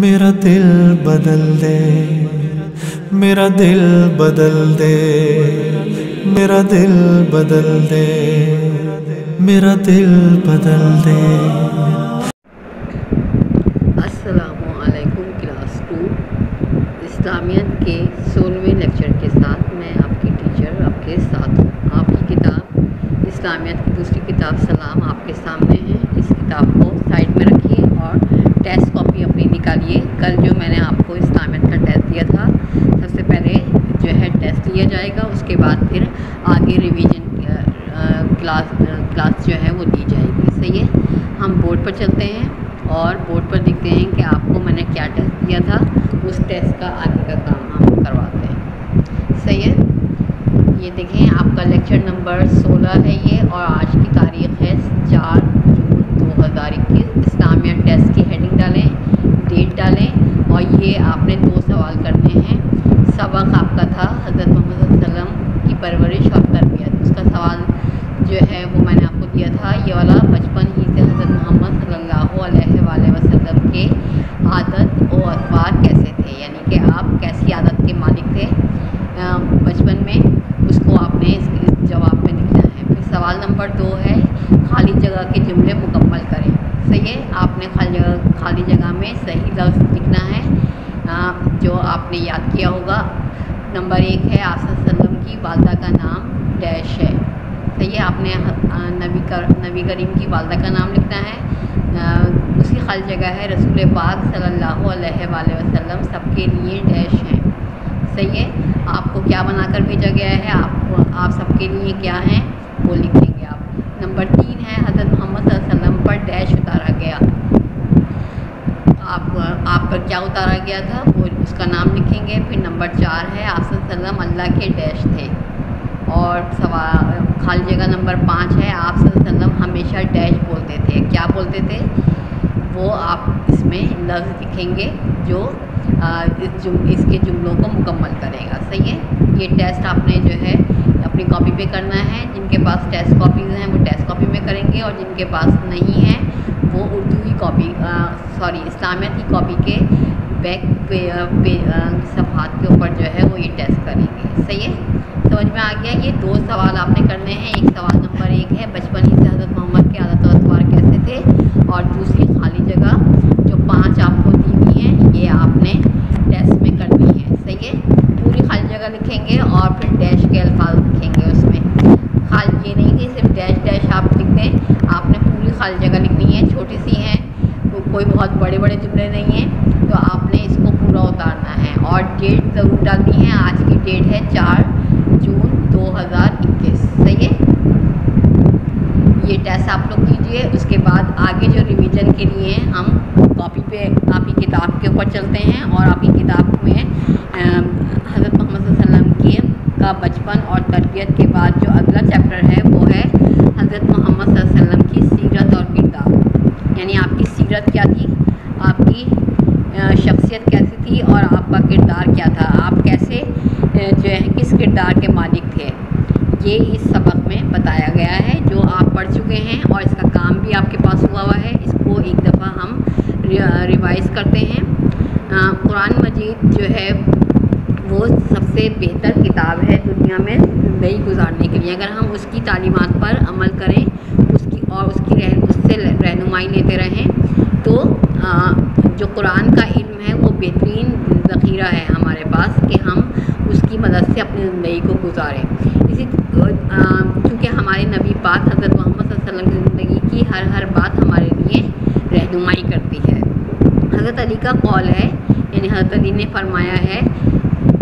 میرا دل بدل دے، میرا دل بدل دے، میرا دل بدل دے، میرا دل بدل دے۔ السلام علیکم کلاس ٹو، اسلامیہ کے سولہویں لیکچر کے ساتھ میں آپ کی ٹیچر آپ کے ساتھ ہوں آپ کی کتاب اسلامیت کی دوسری کتاب سلام آپ کے سامنے ہے اس کتاب کو سائڈ میں رکھیے اور ٹیسٹ کاپی اپنی نکالیے کل جو میں نے آپ کو اسلامیت کا ٹیسٹ دیا تھا، سب سے پہلے جو ہے ٹیسٹ لیا جائے گا، اس کے بعد پھر آگے ریویژن کلاس کلاس جو ہے وہ دی جائے گی۔ صحیح ہے؟ ہم بورڈ پر چلتے ہیں اور بورڈ پر دیکھتے ہیں کہ آپ کو میں نے کیا ٹیسٹ دیا تھا۔ اس ٹیسٹ کا آگے کا کام ہم کرواتے ہیں۔ صحیح ہے؟ یہ دیکھیں، آپ کا لیکچر نمبر سولہ ہے یہ اور آج کی تاریخ ہے چار جون دو ہزار اکیس۔ اسلامیہ ٹیسٹ کی ہیڈنگ ڈالیں۔ ڈالیں اور یہ آپ نے دو سوال کرنے ہیں۔ سبق آپ کا تھا، حضرت محمد صلی اللہ علیہ وسلم کی پرورش اور تربیت۔ اس کا سوال جو ہے وہ میں نے آپ کو دیا تھا، یہ والا بچپن ہی سے حضرت محمد صلی اللہ علیہ وآلہ وسلم کے عادت و اخبار کیسے تھے؟ یعنی کہ آپ کیسی عادت کے مالک تھے؟ بچپن میں اس کو آپ نے اس جواب میں لکھنا ہے۔ پھر سوال نمبر دو ہے، خالی جگہ کے جملے مکمل کریں۔ صحیح ہے، آپ نے خالی جگہ خالی جگہ میں صحیح لفظ لکھنا ہے۔ جو آپ نے یاد کیا ہوگا، نمبر ایک ہے آصف وسلم کی والدہ کا نام ڈیش ہے۔ صحیح ہے، آپ نے نبی کر، نبی کریم کی والدہ کا نام لکھنا ہے۔ اس کی خالی جگہ ہے رسول پاک صلی اللہ علیہ وآلہ وسلم، سب کے لیے ڈیش ہیں۔ صحیح ہے، آپ کو کیا بنا کر بھیجا گیا ہے؟ آپ آپ سب کے لیے کیا ہیں؟ وہ لکھیں گے آپ۔ نمبر تین ہے حضرت محمد صلی اللہ علیہ وسلم پر ڈیش اتارا گیا۔ آپ آپ پر کیا اتارا گیا تھا؟ وہ اس کا نام لکھیں گے۔ پھر نمبر چار ہے آپ صلی اللہ علیہ وسلم اللہ کے ڈیش تھے۔ اور خالی جگہ نمبر پانچ ہے آپ صلی اللہ علیہ وسلم ہمیشہ ڈیش بولتے تھے۔ کیا بولتے تھے؟ وہ آپ اس میں لفظ لکھیں گے جو اس جم، اس کے جملوں کو مکمل کرے گا۔ صحیح ہے؟ یہ ٹیسٹ آپ نے جو ہے اپنی کاپی پہ کرنا ہے۔ جن کے پاس ٹیسٹ کاپیز ہیں، وہ ٹیسٹ کاپی میں کریں گے اور جن کے پاس نہیں ہیں، وہ اردو کی کاپی سوری اسلامیت کی کاپی کے بیک پہ صفحات کے اوپر جو ہے، وہ یہ ٹیسٹ کریں گے۔ صحیح ہے؟ سمجھ میں آ گیا؟ یہ دو سوال آپ نے کرنے ہیں، ایک سوال نمبر ایک ہے بچپن ہی سے حضرت محمد کے عادت و اخبار کیسے تھے اور دوسری خالی جگہ جو پانچ آپ کو دی ہوئی ہیں یہ آپ نے ٹیسٹ میں کرنی ہے صحیح ہے پوری خالی جگہ لکھیں گے اور پھر ڈیش کے الفاظ لکھیں گے اس میں خالی یہ نہیں کہ صرف ڈیش ڈیش آپ لکھ دیں آپ نے پوری خالی جگہ لکھنی ہے چھوٹی سی ہیں کوئی بہت بڑے نہیں ہیں تو آپ نے اس کو پورا اتارنا ہے اور ڈیٹ ضرور ڈالنی ہے۔ آج کی ڈیٹ ہے چار جون دو ہزار اکیس۔ صحیح ہے؟ یہ ٹیسٹ آپ لوگ کیجیے۔ اس کے بعد آگے جو ریویژن کے لیے ہم کاپی پہ آپ کی کتاب کے اوپر چلتے ہیں اور آپ کی کتاب میں حضرت محمد صلی اللہ علیہ وسلم کی کا بچپن اور تربیت کے بعد جو اگلا چیپٹر ہے وہ ہے حضرت محمد صلی اللہ علیہ وسلم کی سیرت اور کردار یعنی آپ کی سیرت کیا تھی آپ کی شخصیت کیسی تھی اور آپ کا کردار کیا تھا؟ آپ کیسے جو ہے، کس کردار کے مالک تھے؟ یہ اس سبق میں بتایا گیا ہے جو آپ پڑھ چکے ہیں اور اس کا کام بھی آپ کے پاس ہوا ہوا ہے۔ اس کو ایک دفعہ ہم ریوائز کرتے ہیں۔ قرآن مجید جو ہے، وہ سب سے بہتر کتاب ہے دنیا میں زندگی گزارنے کے لیے۔ اگر ہم اس کی تعلیمات پر عمل کریں، اس کی اور اس کی رہ، اس سے رہنمائی لیتے رہیں تو جو قرآن کا علم ہے وہ بہترین ذخیرہ ہے ہمارے پاس کہ ہم اس کی مدد سے اپنی زندگی کو گزاریں۔ اسی کیونکہ ہمارے نبی پاک حضرت محمد صلی اللہ علیہ وسلم کی زندگی کی ہر ہر بات ہمارے لیے رہنمائی کرتی ہے۔ حضرت علی کا قول ہے یعنی حضرت علی نے فرمایا ہے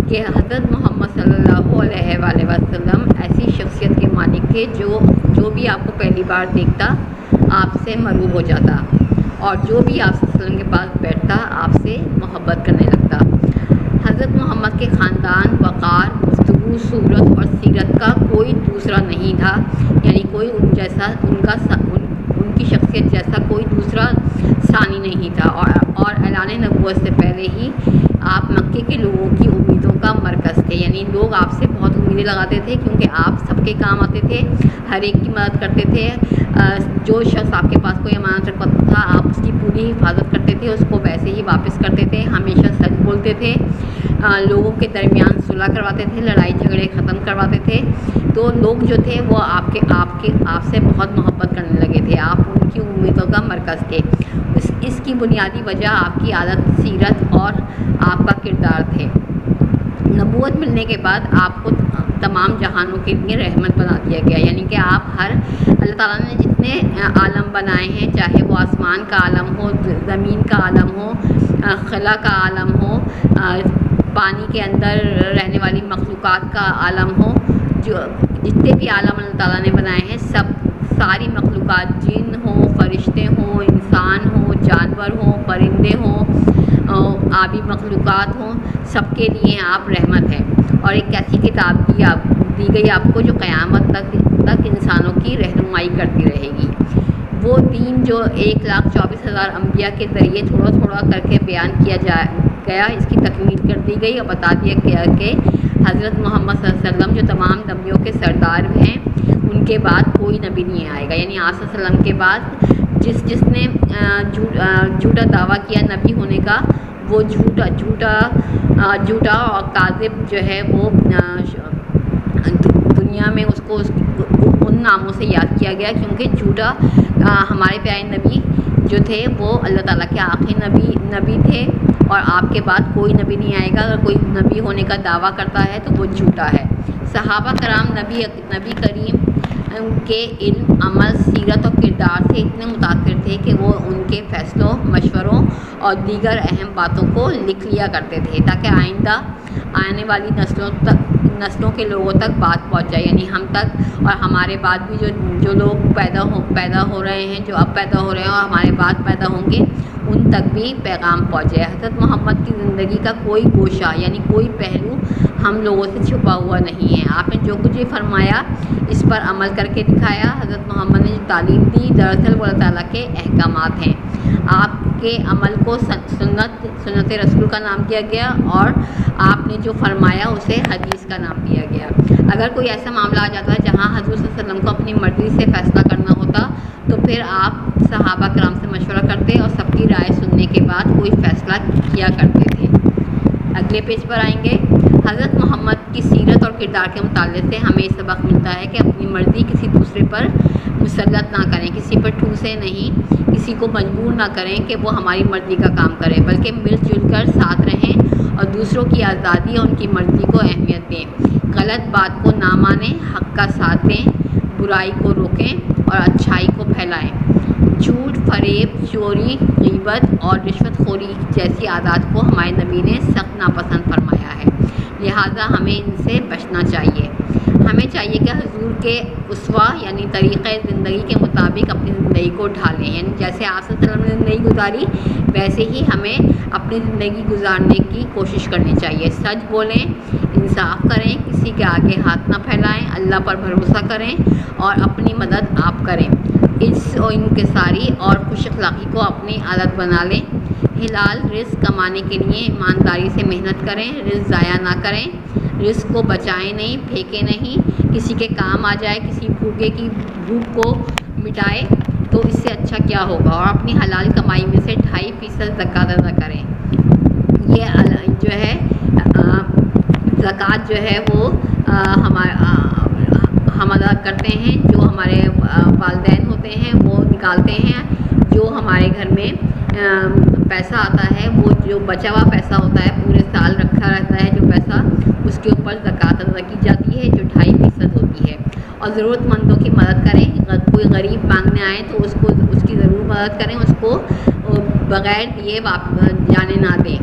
کہ حضرت محمد صلی اللہ علیہ وآلہ وسلم ایسی شخصیت کے مالک تھے جو جو بھی آپ کو پہلی بار دیکھتا، آپ سے مروب ہو جاتا۔ اور جو بھی آپ صلی اللہ علیہ وسلم کے پاس بیٹھتا آپ سے محبت کرنے لگتا۔ حضرت محمد کے خاندان وقار گفتگو صورت اور سیرت کا کوئی دوسرا نہیں تھا۔ یعنی کوئی ان جیسا ان کا ان, ان کی شخصیت جیسا کوئی دوسرا ثانی نہیں تھا۔ اور اور اعلان نبوت سے پہلے ہی آپ مکے کے لوگوں کی امیدوں کا مرکز تھے۔ یعنی لوگ آپ سے بہت امیدیں لگاتے تھے کیونکہ آپ سب کے کام آتے تھے ہر ایک کی مدد کرتے تھے۔ جو شخص آپ کے پاس کوئی امانت رکھتا تھا آپ اس کی پوری حفاظت کرتے تھے، ہمیشہ سچ بولتے تھے۔ لوگوں کے درمیان صلح کرواتے تھے، لڑائی جھگڑے ختم کرواتے تھے۔ تو لوگ جو تھے، وہ آپ کے آپ کے، آپ سے بہت محبت کرنے لگے تھے، آپ ان کی امیدوں کا مرکز تھے۔ اس اس کی بنیادی وجہ آپ کی عادت، سیرت اور آپ کا کردار تھے۔ نبوت ملنے کے بعد آپ کو تمام جہانوں کے لیے رحمت بنا دیا گیا۔ یعنی کہ آپ ہر اللہ تعالیٰ نے جتنے عالم بنائے ہیں، چاہے وہ آسمان کا عالم ہو، زمین کا عالم ہو، خلا کا عالم ہو، پانی کے اندر رہنے والی مخلوقات کا عالم ہو، جو جتنے بھی عالم اللہ تعالیٰ نے بنائے ہیں، سب ساری مخلوقات، جن ہوں، فرشتے ہوں، انسان ہوں، جانور ہوں، پرندے ہوں آبی مخلوقات ہوں، سب کے لیے آپ رحمت ہیں۔ اور ایک ایسی کتاب دی آپ دی گئی آپ کو جو قیامت تک تک انسانوں کی رہنمائی کرتی رہے گی۔ وہ دین جو ایک لاکھ چوبیس ہزار انبیاء کے ذریعے تھوڑا تھوڑا کر کے بیان کیا جائے گیا، اس کی تکمیل کر دی گئی اور بتا دیا گیا کہ حضرت محمد صلی اللہ علیہ وسلم جو تمام نبیوں کے سردار ہیں، ان کے بعد کوئی نبی نہیں آئے گا۔ یعنی آص وسلم کے بعد جس جس نے جھوٹا دعویٰ کیا نبی ہونے کا وہ جھوٹا جھوٹا جھوٹا اور کاذب جو ہے وہ دنیا میں اس کو ان ناموں سے یاد کیا گیا کیونکہ جھوٹا ہمارے پیارے نبی جو تھے وہ اللہ تعالیٰ کے آخری نبی نبی تھے اور آپ کے بعد کوئی نبی نہیں آئے گا۔ اگر کوئی نبی ہونے کا دعویٰ کرتا ہے تو وہ جھوٹا ہے۔ صحابہ کرام، نبی نبی کریم کے علم عمل سیرت اور کردار سے اتنے متاثر تھے کہ وہ ان کے فیصلوں، مشوروں اور دیگر اہم باتوں کو لکھ لیا کرتے تھے تاکہ آئندہ آنے والی نسلوں تک، نسلوں کے لوگوں تک بات پہنچ جائے یعنی ہم تک اور ہمارے بعد بھی جو جو لوگ پیدا ہو پیدا ہو رہے ہیں، جو اب پیدا ہو رہے ہیں اور ہمارے بعد پیدا ہوں گے، ان تک بھی پیغام پہنچے حضرت محمد کی زندگی کا کوئی گوشہ یعنی کوئی پہلو ہم لوگوں سے چھپا ہوا نہیں ہے۔ آپ نے جو کچھ بھی فرمایا، اس پر عمل کر کے دکھایا، حضرت محمد نے جو تعلیم دی، دراصل اللہ تعالیٰ کے احکامات ہیں۔ آپ کے عمل کو سنت سنت رسول کا نام دیا گیا اور آپ نے جو فرمایا اسے حدیث کا نام دیا گیا۔ اگر کوئی ایسا معاملہ آ جاتا ہے جہاں حضرت صلی اللہ علیہ وسلم کو اپنی مرضی سے فیصلہ کرنا ہوتا، تو پھر آپ صحابہ کرام سے مشورہ کرتے اور سب کی رائے سننے کے بعد کوئی فیصلہ کیا کرتے تھے۔ اگلے پیج پر آئیں گے۔ حضرت محمد کی سیرت اور کردار کے مطالعے سے ہمیں سبق ملتا ہے کہ اپنی مرضی کسی دوسرے پر مسلط نہ کریں، کسی پر ٹھوسے نہیں، کسی کو مجبور نہ کریں کہ وہ ہماری مرضی کا کام کریں بلکہ مل جل کر ساتھ رہیں اور دوسروں کی آزادی اور ان کی مرضی کو اہمیت دیں۔ غلط بات کو نہ مانیں، حق کا ساتھ دیں، برائی کو روکیں اور اچھائی کو پھیلائیں۔ جھوٹ، فریب، چوری، غیبت اور رشوت خوری جیسی عادات کو ہمارے نبی نے سخت ناپسند لہٰذا ہمیں ان سے بچنا چاہیے۔ ہمیں چاہیے کہ حضور کے اسوا یعنی طریقۂ زندگی کے مطابق اپنی زندگی کو ڈھالیں۔ یعنی جیسے آپ صلی اللہ علیہ وسلم نے زندگی گزاری، ویسے ہی ہمیں اپنی زندگی گزارنے کی کوشش کرنی چاہیے۔ سچ بولیں، انصاف کریں، کسی کے آگے ہاتھ نہ پھیلائیں، اللہ پر بھروسہ کریں اور اپنی مدد آپ کریں۔ اس و انکساری اور خوش اخلاقی کو اپنی عادت بنا لیں۔ حلال رزق کمانے کے لیے ایمانداری سے محنت کریں، رزق ضائع نہ کریں۔ رزق کو بچائیں نہیں، پھینکیں نہیں۔ کسی کے کام آ جائے، کسی بھوکے کی بھوک کو مٹائے تو اس سے اچھا کیا ہوگا؟ اور اپنی حلال کمائی میں سے ڈھائی فیصد زکوٰۃ ادا کریں۔ یہ جو ہے زکوٰۃ جو ہے وہ ہمارا ہم ادا کرتے ہیں، جو ہمارے والدین ہوتے ہیں، وہ نکالتے ہیں، جو ہمارے گھر میں پیسہ آتا ہے، وہ جو بچا ہوا پیسہ ہوتا ہے، پورے سال رکھا رہتا ہے جو پیسہ، اس کے اوپر زکوٰۃ ادا کی جاتی ہے، جو ڈھائی فیصد ہوتی ہے۔ اور ضرورت مندوں کی مدد کریں۔ کوئی غریب مانگنے آئے تو اس کو، اس کی ضرور مدد کریں، اس کو بغیر دیے جانے نہ دیں۔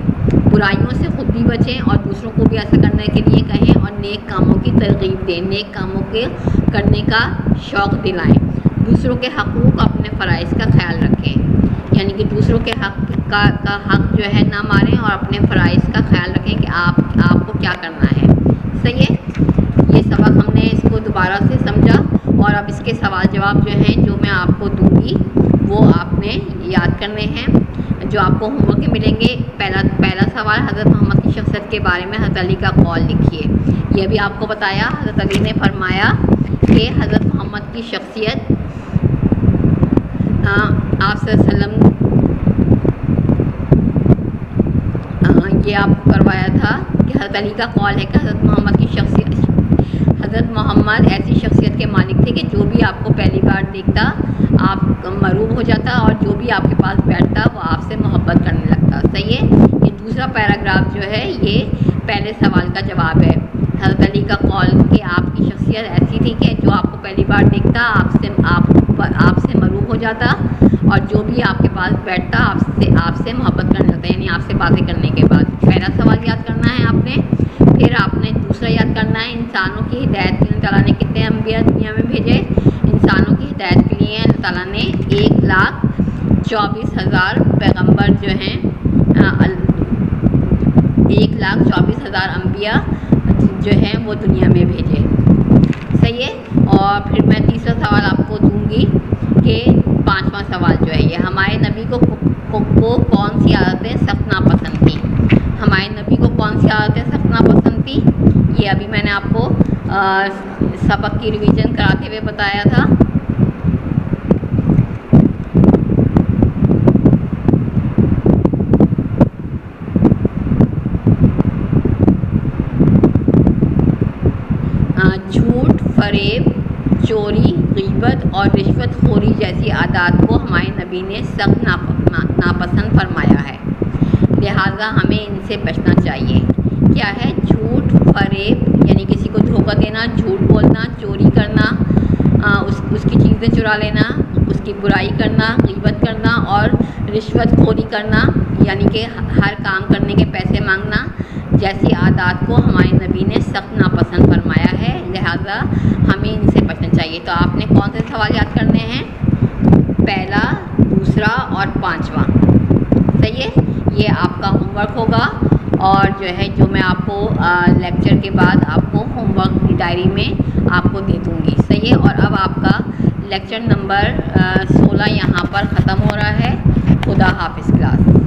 برائیوں سے خود بھی بچیں اور دوسروں کو بھی ایسا کرنے کے لیے کہیں اور نیک کاموں کی ترغیب دیں۔ نیک کاموں کے کرنے کا شوق دلائیں۔ دوسروں کے حقوق اپنے فرائض کا خیال رکھیں۔ یعنی کہ دوسروں کے حق کا کا حق جو ہے نہ ماریں اور اپنے فرائض کا خیال رکھیں کہ آپ آپ کو کیا کرنا ہے۔ صحیح ہے؟ یہ سبق ہم نے اس کو دوبارہ سے سمجھا اور اب اس کے سوال جواب جو ہیں جو میں آپ کو دوں گی، وہ آپ نے یاد کرنے ہیں۔ جو آپ کو ہوم ورک ملیں گے، پہلا پہلا سوال حضرت محمد کی شخصیت کے بارے میں حضرت علی کا قول لکھیے۔ یہ بھی آپ کو بتایا، حضرت علی نے فرمایا کہ حضرت محمد کی شخصیت صلی اللہ علیہ وسلم یہ آپ کو کروایا تھا کہ حضرت علی کا قول ہے کہ حضرت محمد کی شخصیت حضرت محمد ایسی شخصیت کے مالک تھے کہ جو بھی آپ کو پہلی بار دیکھتا، آپ مروب ہو جاتا اور جو بھی آپ کے پاس بیٹھتا، وہ آپ سے محبت کرنے لگتا۔ صحیح ہے؟ یہ دوسرا پیراگراف جو ہے، یہ پہلے سوال کا جواب ہے۔ حضرت علی کا قول کہ آپ کی شخصیت ایسی تھی کہ جو آپ کو پہلی بار دیکھتا، آپ سے آپ آپ سے مروب ہو جاتا اور جو بھی آپ کے پاس بیٹھتا، آپ سے آپ سے محبت کرنے لگتا یعنی آپ سے باتیں کرنے کے بعد۔ پہلا سوال یاد کرنا ہے آپ نے، پھر آپ نے دوسرا یاد کرنا ہے، انسانوں کی ہدایت کے لیے تعالیٰ نے کتنے انبیاء دنیا میں بھیجے؟ انسانوں کی ہدایت کے لیے اللہ تعالیٰ نے ایک لاکھ چوبیس ہزار پیغمبر جو ہیں ایک لاکھ چوبیس ہزار انبیاء جو ہیں وہ دنیا میں بھیجے۔ صحیح ہے؟ اور پھر میں تیسرا سوال آپ کو دوں گی کہ پانچواں سوال جو ہے یہ، ہمارے نبی کو کو کون سی عادتیں سخت ناپسند تھیں؟ ہمارے نبی کو کون سی عادتیں سخت ناپسند تھیں؟ یہ ابھی میں نے آپ کو سبق کی ریویژن کراتے ہوئے بتایا تھا۔ جھوٹ، فریب، چوری غیبت اور رشوت خوری جیسی عادات کو ہمارے نبی نے سخت ناپسند فرمایا ہے۔ لہٰذا ہمیں ان سے بچنا چاہیے۔ کیا ہے جھوٹ فریب؟ یعنی کسی کو دھوکہ دینا، جھوٹ بولنا، چوری کرنا اس اس کی چیزیں چرا لینا، اس کی برائی کرنا، غیبت کرنا اور رشوت خوری کرنا یعنی کہ ہر کام کرنے کے پیسے مانگنا، جیسی عادات کو ہمارے نبی نے سخت ناپسند فرمایا ہے۔ لہٰذا ہمیں ان سے بچنا چاہیے۔ تو آپ نے کون سے سوال یاد کرنے ہیں؟ پہلا، دوسرا اور پانچواں۔ صحیح ہے؟ یہ آپ کا ہوم ورک ہوگا۔ اور جو ہے، جو میں آپ کو لیکچر کے بعد آپ کو ہوم ورک کی ڈائری میں آپ کو دے دوں گی۔ صحیح ہے؟ اور اب آپ کا لیکچر نمبر سولہ یہاں پر ختم ہو رہا ہے۔ خدا حافظ کلاس۔